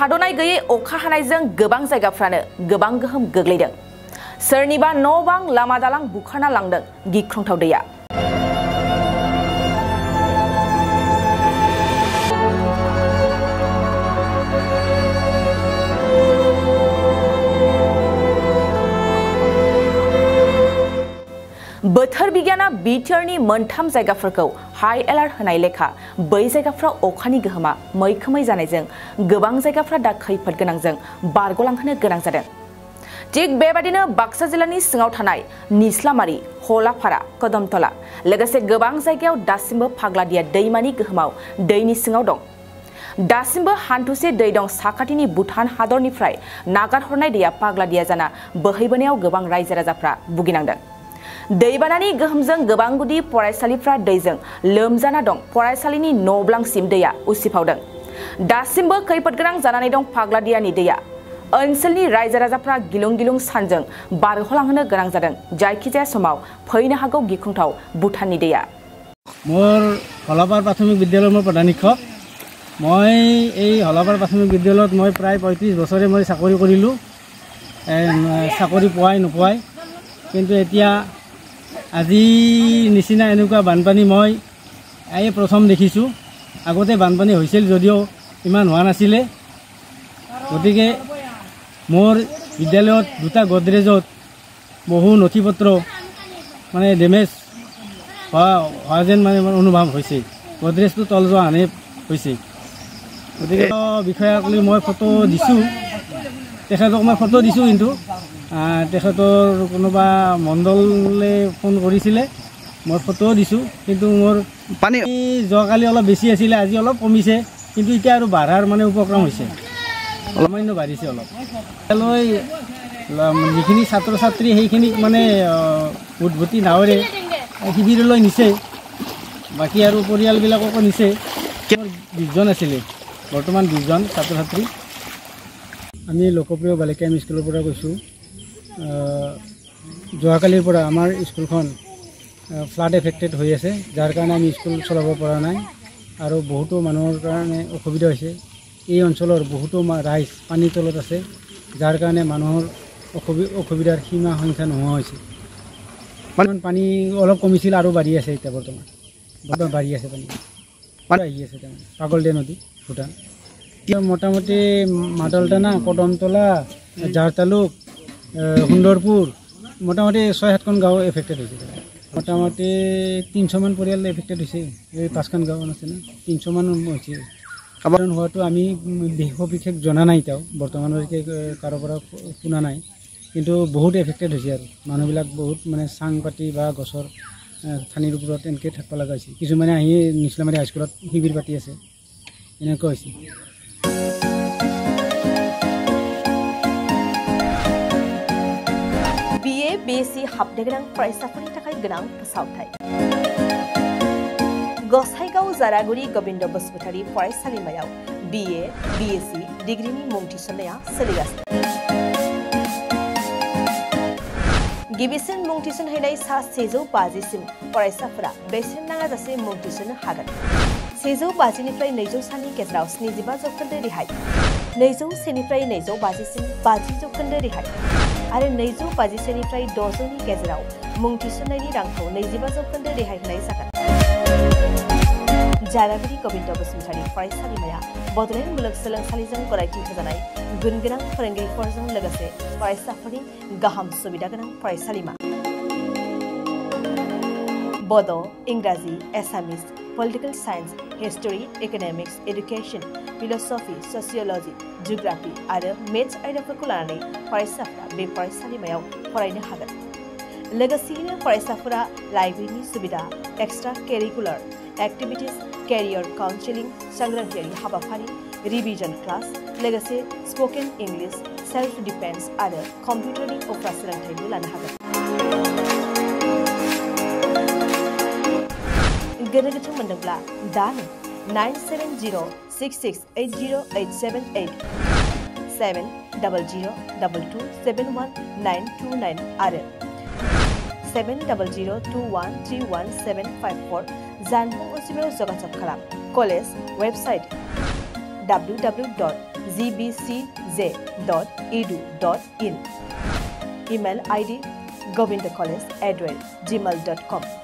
थाद'नाय गैयै अखा हानायजों गोबां जायगाफ्रानो गोबां गोहोम गोग्लैदों सोरनिबा न' बां लामा दालां बुखारना लांदों गिख्रंथाव दैया बोथोर बिगियाना बिटिआरनि मोनथाम जायगाफोरखौ हाई एलार्ट होनाय लेखा। बै जायगाफ्राव अखानि गोहोमा मैखोमै जानायजों गोबां जायगाफ्रा दा खैफोद गोनांजों बारग'लांहोनो गोनां जादों। थिग बेबादिनो बाक्सा जिल्लानि सिङाव थानाय निस्लामारि हलाफारा कदमतला। लोगोसे गोबां जायगायाव दासिमबो फाग्लादिया दैमानि गोहोमाव दैनि सिङाव दं। दासिमबो हान्थुसे दै दं साखाथिनि भुटान हादरनिफ्राय नागारहरनाय दैया पाग्लादिया जाना बोहैबोनायाव गोबां रायजो राजाफ्रा भुगिनांदों। দৈবানী গহমজন গবাংগুদি পড়াইসালীপ্রা দৈজন লমজানা দং পড়াইসালী নব্লাংসিম দা উসিফাউদং দাসিমব কৈপটগরাং জানানে দং পাগলাডিয়ানি দা অঞ্চলনি রাইজ রাজাপ্রা গিলং গিলং সানজন বারহলান গনান জাদং জায়কিজা সমাও ফৈন হাগ গিখুংথাও ভুটাননি দা মোর হলাপার প্রাথমিক বিদ্যালয় মোট প্রধানশিক্ষক মই এই হলাপার প্রাথমিক বিদ্যালয়ত মই প্রায় পঁয়ত্রিশ বছরে মই চাকরি করল চাকরি পাই নপায় কিন্তু এতিয়া আজি নিচিনা এনেকুৱা বানপানী মই এই প্ৰথম দেখিছোঁ। আগতে বানপানী হৈছিল যদিও ইমান হোৱা নাছিলে। গতিকে মোৰ বিদ্যালয়ত দুটা গডৰেজত বহু নথি পত্ৰ মানে ডেমেজ হোৱা হোৱা যেন মানে অনুভৱ হৈছে। গডৰেজটো তল যোৱা হানে হৈছে। গতিকে বিষয়াসকলে মই ফটো দিছোঁ। তেখেতক মই ফটো দিছোঁ কিন্তু তেখেতৰ কোনোবা মণ্ডলে ফোন কৰিছিলে মই ফটোও দিছোঁ কিন্তু মোৰ পানী যোৱাকালি অলপ বেছি আছিলে আজি অলপ কমিছে কিন্তু এতিয়া আৰু বাঢ়াৰ মানে উপক্ৰম হৈছে। সামান্য বাঢ়িছে অলপ। ইয়ালৈ যিখিনি ছাত্ৰ ছাত্ৰী সেইখিনিক মানে উদ্ভতি নাৱেৰে শিবিৰলৈ নিছে বাকী আৰু পৰিয়ালবিলাককো নিছে। বিছজন আছিলে বৰ্তমান বিছজন ছাত্ৰ ছাত্ৰী আমি লোকপ্ৰিয় বালিকা এম স্কুলৰ পৰা কৈছোঁ। যোৱাকালিৰ পৰা আমাৰ স্কুলখন ফ্লাড এফেক্টেড হৈ আছে যাৰ কাৰণে আমি স্কুল চলাব পৰা নাই আৰু বহুতো মানুহৰ কাৰণে অসুবিধা হৈছে। এই অঞ্চলৰ বহুতো ৰাইজ পানীৰ তলত আছে যাৰ কাৰণে মানুহৰ অসুবি অসুবিধাৰ সীমা সংখ্যা নোহোৱা হৈছে। পানী অলপ কমিছিল আৰু বাঢ়ি আছে এতিয়া বৰ্তমান। বাঢ়ি আছে পানী। আহি আছে তাৰমানে পাগলদিয়া নদী ভূটান। মোটামুটি মাদলটানা কদমতলা জাৰতালুক সুন্দৰপুৰ মোটামুটি ছয় সাতখন গাঁও এফেক্টেড হৈছে। মোটামুটি তিনিশমান পৰিয়াল এফেক্টেড হৈছে। এই পাঁচখন গাঁও আছে ন তিনিশমান হৈছে। কাৰণ হোৱাটো আমি সবিশেষ জনা নাই বৰ্তমানলৈকে কাৰো পৰা শুনা নাই। কিন্তু বহুত এফেক্টেড হৈছে আৰু। মানুহবিলাক বহুত মানে চাং পাতি বা গছৰ ঠানিৰ ওপৰত এনেকৈ থাকিব লগা হৈছে। কিছুমানে আহি নিচলামাৰী হাইস্কুলত শিবিৰ পাতি আছে। এনেকুৱা হৈছে। बिएससि हाबनो गोनां फरायसाफोरनि थाखाय गोनां फोसावथाय। गसाइगाव जारागुरि गोबिन्द बसुमतारी फरायसालिमायाव बिए बिएससि डिग्रीनि मुं थिसननाया सोलिगासिनो। गिबिसिन मुं थिसनहैनाय सा सेजौ बाजिसिम फरायसाफोरा बेसेन नाङाजासे मुं थिसननो हागोन। सेजौ बाजिनिफ्राय नैजौ सानि गेजेराव स्निजिबा जौखोन्दो रेहाय। नैजौ सेनिफ्राय नैजौ बाजिसिम बाजि जौखोन्दो रेहाय। आरो नैजौ बाजिसेनिफ्राय द'जौनि गेजेराव मुं थिसननायनि रांखौ नैजिबा जौखोन्दो रेहाय होनाय जागोन जारागुरि गोबिन्द बसुमतारी फरायसालिमाया बड'लेण्ड मुलुगसोलोंसालिजों गनायथि होजानाय गुन गोनां फोरोंगिरिफोरजों लोगोसे फरायसाफोरनि गाहाम सुबिदा गोनां फरायसालिमा बड' इंराजि Assamese political science history economics education philosophy sociology geography और मेथ्स आयदाफोरखौ लानानै फरायसाफोरा बे फरायसालिमायाव फरायनो हागोन। लोगोसेयैनो फरायसाफोरा लाइब्रेरिनि सुबिदा extra curricular activities career counselling सांग्रांथियारि हाबाफारि रिभिजन क्लास लोगोसे स्पोकेन इंलिस सेल्फ डिफेन्स और कम्पिउटारनि उफ्रा सोलोंथाइबो लानो हागोन। गोनो मोनदोंब्ला दा नों जानबुं असिमेव जगाजग खालाम college website W W dot G B C J dot edu dot in email ID Govind college at rate Gmail dot com